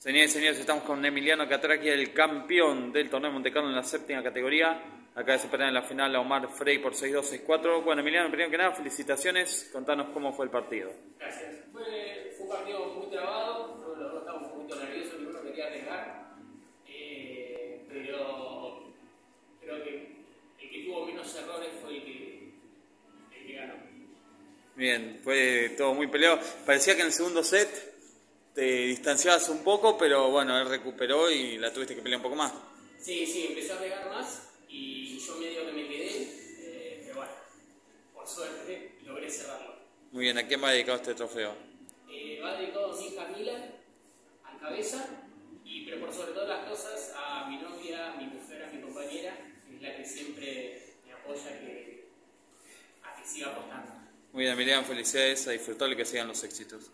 Señores y señores, estamos con Emiliano Catraqui, el campeón del torneo de Montecarlo en la séptima categoría. Acaba de superar en la final a Omar Frey por 6-2, 6-4. Bueno, Emiliano, primero que nada, felicitaciones. Contanos cómo fue el partido. Gracias. Fue, fue un partido muy trabado, los dos estábamos un poquito nerviosos, ninguno quería arriesgar. Eh, pero creo que el que tuvo menos errores fue el que, el que ganó. Bien, fue todo muy peleado. Parecía que en el segundo set te distanciabas un poco, pero bueno, él recuperó y la tuviste que pelear un poco más. Sí, sí, empezó a pegar más y yo medio que me quedé, eh, pero bueno, por suerte logré cerrarlo. Muy bien, ¿a quién va dedicado este trofeo? Eh, va dedicado a mi hija Mila, a cabeza, y, pero por sobre todas las cosas a mi novia, a mi mujer, a mi compañera, que es la que siempre me apoya que, a que siga apostando. Muy bien, Emiliano, felicidades, a disfrutar y que sigan los éxitos.